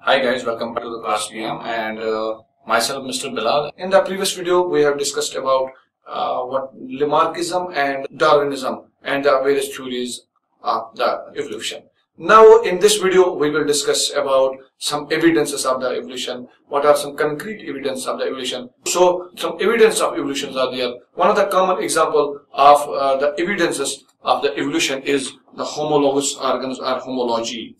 Hi guys, welcome back to the KlassPM and uh, myself Mr. Bilal. In the previous video we have discussed about uh, what Lamarckism and Darwinism and the various theories of the evolution. Now in this video we will discuss about some evidences of the evolution. What are some concrete evidence of the evolution? So some evidence of evolutions are there. One of the common example of uh, the evidences of the evolution is the homologous organs or homology.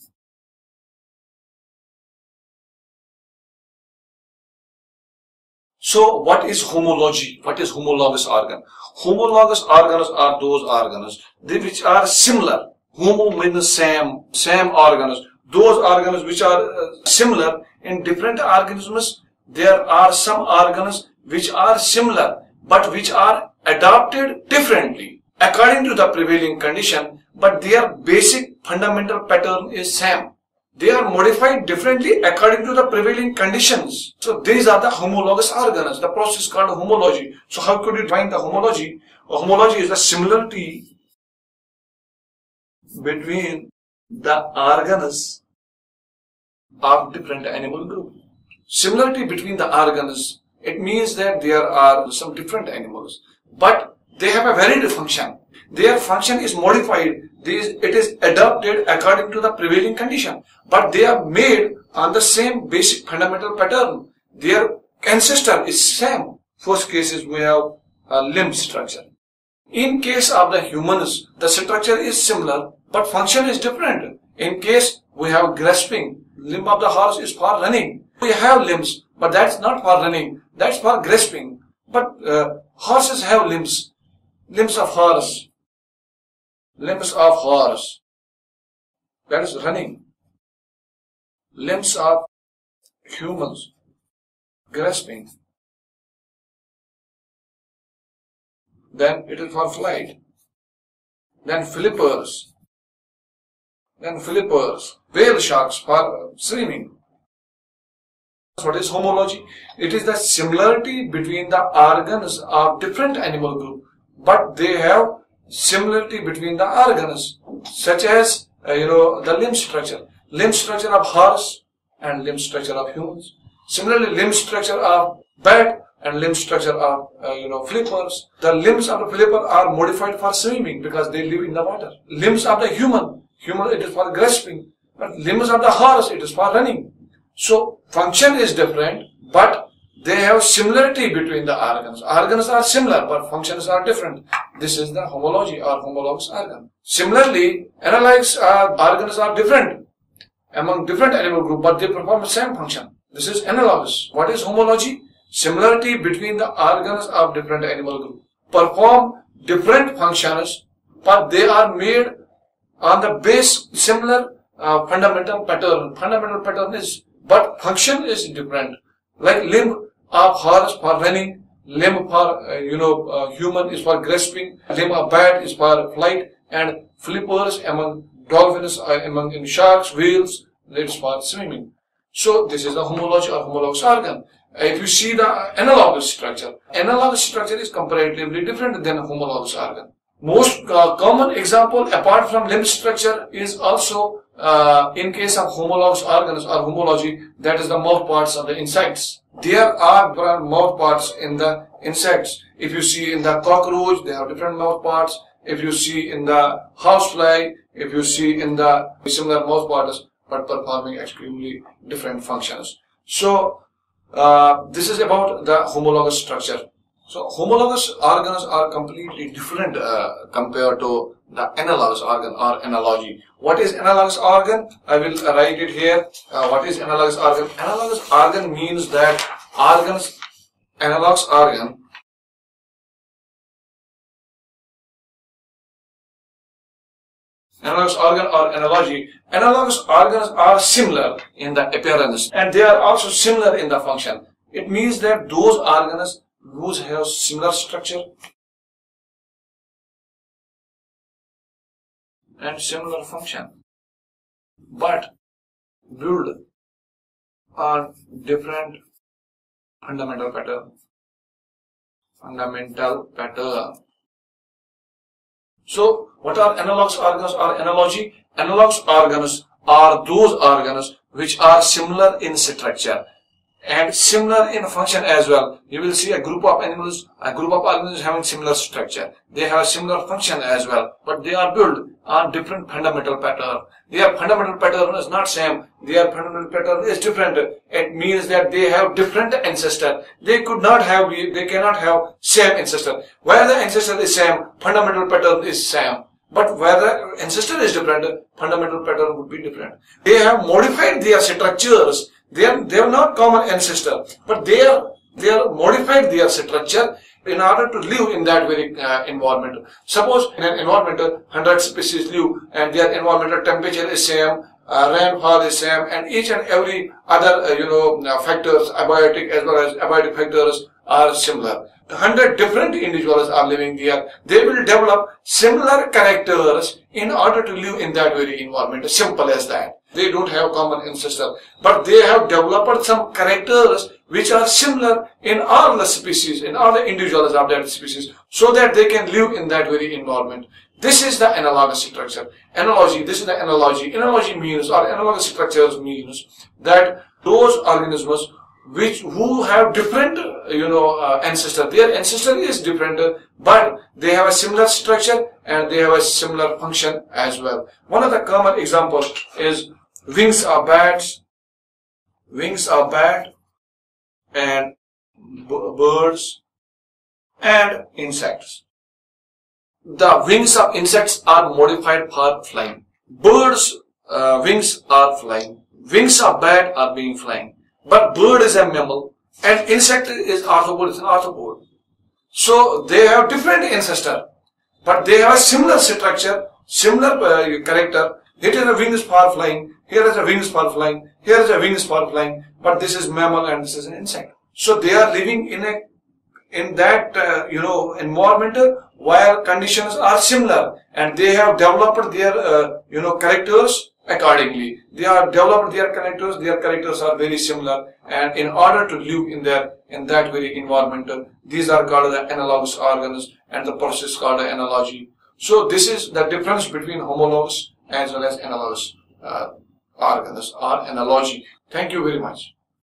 So what is homology? What is homologous organ? Homologous organs are those organs which are similar. Homo means same, same organs. Those organs which are uh, similar in different organisms, there are some organs which are similar but which are adapted differently according to the prevailing condition but their basic fundamental pattern is same. They are modified differently according to the prevailing conditions. So these are the homologous organs. The process called homology. So how could you define the homology? Homology is the similarity between the organs of different animal group. Similarity between the organs, it means that there are some different animals, but they have a varied function. Their function is modified it is adapted according to the prevailing condition, but they are made on the same basic fundamental pattern. Their ancestor is same. First cases we have a limb structure. In case of the humans, the structure is similar, but function is different. In case we have grasping, limb of the horse is for running. We have limbs, but that's not for running. That's for grasping. But uh, horses have limbs, limbs of horse, limbs of horse, that is running, limbs of humans, grasping, then it is for flight, then flippers, then flippers, whale sharks for swimming. What is homology? It is the similarity between the organs of different animal group, but they have similarity between the organs, such as, uh, you know, the limb structure. Limb structure of horse and limb structure of humans. Similarly, limb structure of bat and limb structure of, uh, you know, flippers. The limbs of the flipper are modified for swimming because they live in the water. Limbs of the human, human it is for grasping. But limbs of the horse, it is for running. So, function is different, but they have similarity between the organs. Organs are similar, but functions are different. This is the homology or homologous organ. Similarly, analogous are, organs are different among different animal group, but they perform the same function. This is analogous. What is homology? Similarity between the organs of different animal group. Perform different functions, but they are made on the base similar uh, fundamental pattern. Fundamental pattern is, but function is different. Like limb of horse for running, limb for, uh, you know, uh, human is for grasping, limb of bat is for flight, and flippers among dolphins, uh, among sharks, whales, it's for swimming. So this is the homology or homologous organ. If you see the analogous structure, analogous structure is comparatively different than homologous organ. Most uh, common example apart from limb structure is also uh, in case of homologous organs or homology, that is the mouth parts of the insects. There are mouth parts in the insects. If you see in the cockroach, they have different mouth parts. If you see in the housefly, if you see in the similar mouth parts, but performing extremely different functions. So, uh, this is about the homologous structure. So homologous organs are completely different uh, compared to the analogous organ or analogy. What is analogous organ? I will write it here. Uh, what is analogous organ? Analogous organ means that organs, analogous organ analogous organ or analogy, analogous organs are similar in the appearance and they are also similar in the function. It means that those organs Roots have similar structure and similar function, but build on different fundamental pattern. Fundamental pattern. So, what are analogous organs or analogy? Analogous organs are those organs which are similar in structure and similar in function as well. You will see a group of animals, a group of organisms having similar structure. They have similar function as well, but they are built on different fundamental pattern. Their fundamental pattern is not same. Their fundamental pattern is different. It means that they have different ancestor. They could not have, they cannot have same ancestor. Where the ancestor is same, fundamental pattern is same. But where the ancestor is different, fundamental pattern would be different. They have modified their structures they are, they are not common ancestor, but they are, they are modified their structure in order to live in that very uh, environment. Suppose in an environment, 100 species live and their environmental temperature is same, uh, rainfall is same, and each and every other, uh, you know, uh, factors, abiotic as well as abiotic factors are similar. 100 different individuals are living there. They will develop similar characters in order to live in that very environment. Simple as that. They don't have common ancestor, but they have developed some characters which are similar in all the species, in all the individuals of that species, so that they can live in that very environment. This is the analogous structure. Analogy, this is the analogy. Analogy means, or analogous structures means that those organisms which who have different you know uh, ancestor their ancestor is different but they have a similar structure and they have a similar function as well one of the common examples is wings are bats wings are bat and birds and insects. The wings of insects are modified for flying. Birds uh, wings are flying. Wings of bat are being flying. But bird is a mammal. And insect is arthropod, it's an arthropod. So they have different ancestor, but they have a similar structure, similar uh, character. Here is a wings for flying, here is a wings for flying, here is a wings for flying, but this is mammal and this is an insect. So they are living in a in that uh, you know environment where conditions are similar and they have developed their uh, you know characters accordingly. They are developed their characters, their characters are very similar and in order to live in their in that very environment, these are called the analogous organs and the process called analogy. So this is the difference between homologous as well as analogous uh, or analogy. Thank you very much.